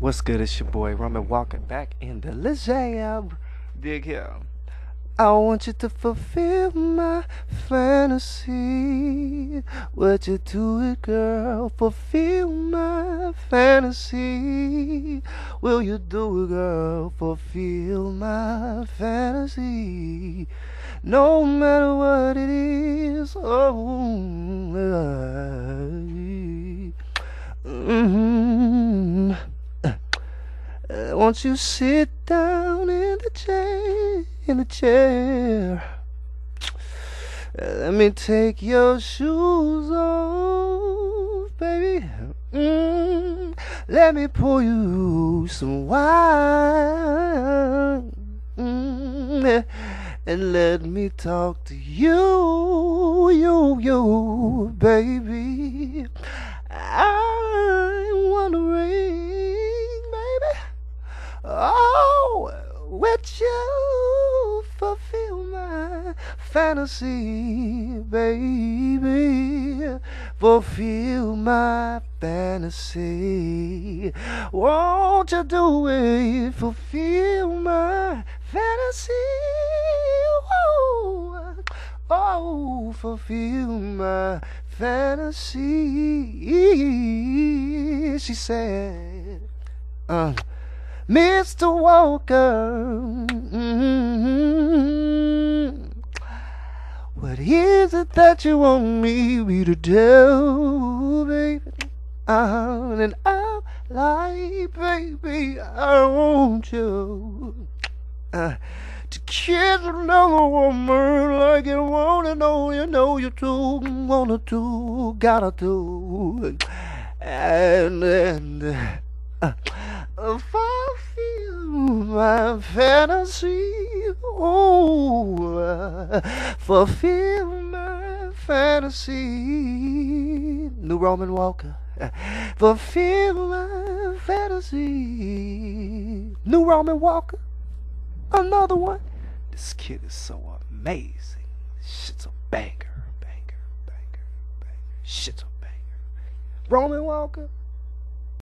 What's good? It's your boy Roman Walker back in the Lejab. Dig here. I want you to fulfill my fantasy. Would you do it, girl? Fulfill my fantasy. Will you do it, girl? Fulfill my fantasy. No matter what it is. Oh, mm-hmm. Won't you sit down in the chair, in the chair? Let me take your shoes off, baby. Mm, let me pour you some wine. Mm, and let me talk to you, you, you, baby. I'm wondering, baby. Oh, would you fulfill my fantasy, baby? Fulfill my fantasy. Won't you do it? Fulfill my fantasy. Oh, oh fulfill my fantasy. She said, uh, Mr. Walker, mm-hmm. What is it that you want me, to do, baby? Uh, and I'm like, baby, I want you uh, to kiss another woman like you wanna know, you know you do, wanna do, gotta do, and and. Uh, fulfill my fantasy. Oh, fulfill my fantasy. New Roman Walker. Fulfill my fantasy. New Roman Walker. Another one. This kid is so amazing. Shit's a banger, banger, banger, banger. Shit's a banger. Roman Walker.